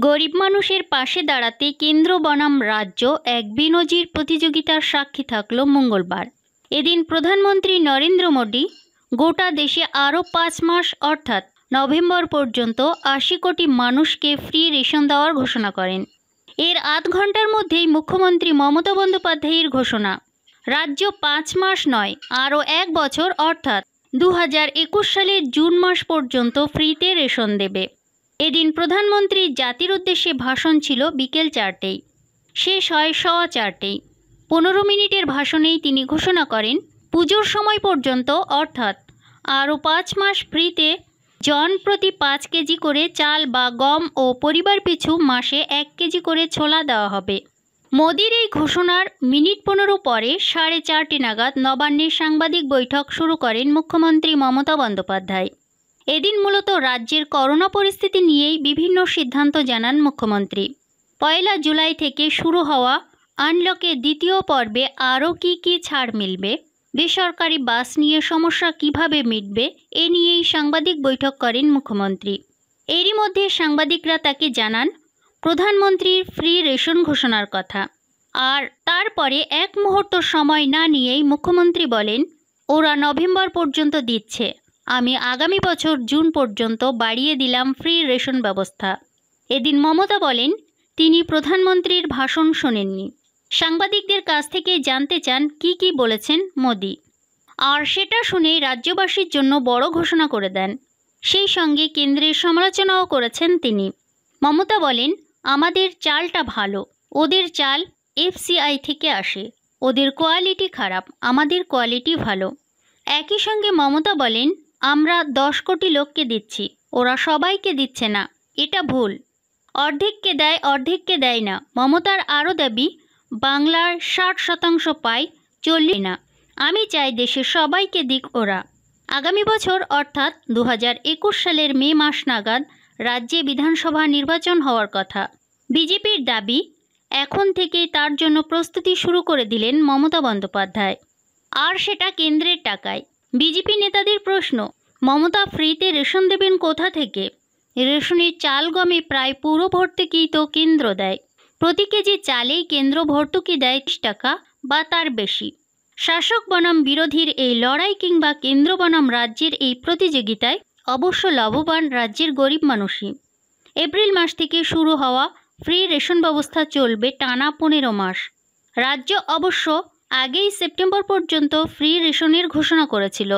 গরিব মানুষের পাশে দাঁড়াতে কেন্দ্র বনাম রাজ্য এক বিনজির প্রতিযোগিতার সাক্ষী থাকল মঙ্গলবার। এদিন প্রধানমন্ত্রী নরেন্দ্র মোদী গোটা দেশে আরও পাঁচ মাস, অর্থাৎ নভেম্বর পর্যন্ত আশি কোটি মানুষকে ফ্রি রেশন দেওয়ার ঘোষণা করেন। এর আধ ঘণ্টার মধ্যেই মুখ্যমন্ত্রী মমতা বন্দ্যোপাধ্যায়ের ঘোষণা। রাজ্য পাঁচ মাস নয়, আরও এক বছর, অর্থাৎ দু হাজার একুশ সালের জুন মাস পর্যন্ত ফ্রিতে রেশন দেবে। এদিন প্রধানমন্ত্রীর জাতির উদ্দেশ্যে ভাষণ ছিল বিকেল চারটেই। শেষ হয় সওয়া চারটেই। পনেরো মিনিটের ভাষণেই তিনি ঘোষণা করেন, পুজোর সময় পর্যন্ত, অর্থাৎ আরও পাঁচ মাস ফ্রিতে, জন প্রতি পাঁচ কেজি করে চাল বা গম ও পরিবার পিছু মাসে এক কেজি করে ছোলা দেওয়া হবে। মোদির এই ঘোষণার মিনিট পনেরো পরে সাড়ে চারটে নাগাদ নবান্নে সাংবাদিক বৈঠক শুরু করেন মুখ্যমন্ত্রী মমতা বন্দ্যোপাধ্যায়। এদিন মূলত রাজ্যের করোনা পরিস্থিতি নিয়েই বিভিন্ন সিদ্ধান্ত জানান মুখ্যমন্ত্রী। পয়লা জুলাই থেকে শুরু হওয়া আনলকের দ্বিতীয় পর্বে আরও কী কী ছাড় মিলবে? বেসরকারি বাস নিয়ে সমস্যা কীভাবে মিটবে? এ নিয়েই সাংবাদিক বৈঠক করেন মুখ্যমন্ত্রী। এরই মধ্যে সাংবাদিকরা তাকে জানান, প্রধানমন্ত্রীর ফ্রি রেশন ঘোষণার কথা। আর তারপরে এক মুহূর্ত সময় না নিয়েই মুখ্যমন্ত্রী বলেন, ওরা নভেম্বর পর্যন্ত দিচ্ছে। আমি আগামী বছর জুন পর্যন্ত বাড়িয়ে দিলাম ফ্রি রেশন ব্যবস্থা। এদিন মমতা বলেন, তিনি প্রধানমন্ত্রীর ভাষণ শোনেননি। সাংবাদিকদের কাছ থেকে জানতে চান, কি কি বলেছেন মোদি। আর সেটা শুনে রাজ্যবাসীর জন্য বড় ঘোষণা করে দেন। সেই সঙ্গে কেন্দ্রের সমালোচনাও করেছেন তিনি। মমতা বলেন, আমাদের চালটা ভালো, ওদের চাল এফসিআই থেকে আসে। ওদের কোয়ালিটি খারাপ, আমাদের কোয়ালিটি ভালো। একই সঙ্গে মমতা বলেন আমরা দশ কোটি লোককে দিচ্ছি, ওরা সবাইকে দিচ্ছে না, এটা ভুল। অর্ধেককে দেয় অর্ধেককে দেয় না, মমতার আরও দাবি, বাংলার ষাট শতাংশ পায় চল্লিশ না। আমি চাই দেশের সবাইকে দিক ওরা। আগামী বছর, অর্থাৎ দু সালের মে মাস নাগাদ, রাজ্যে বিধানসভা নির্বাচন হওয়ার কথা। বিজেপির দাবি, এখন থেকেই তার জন্য প্রস্তুতি শুরু করে দিলেন মমতা বন্দ্যোপাধ্যায়। আর সেটা কেন্দ্রের টাকায়। বিজেপি নেতাদের প্রশ্ন, মমতা ফ্রিতে রেশন দেবেন কোথা থেকে? রেশনের চাল গমে প্রায় পুরো ভর্তুকি তো কেন্দ্র দেয়। প্রতি কেজি চালেই কেন্দ্র ভর্তুকি দেয় ত্রিশ টাকা বা তার বেশি। শাসক বনাম বিরোধীর এই লড়াই কিংবা কেন্দ্র বনাম রাজ্যের এই প্রতিযোগিতায় অবশ্য লাভবান রাজ্যের গরিব মানুষই। এপ্রিল মাস থেকে শুরু হওয়া ফ্রি রেশন ব্যবস্থা চলবে টানা পনেরো মাস। রাজ্য অবশ্য আগেই সেপ্টেম্বর পর্যন্ত ফ্রি রেশনের ঘোষণা করেছিল।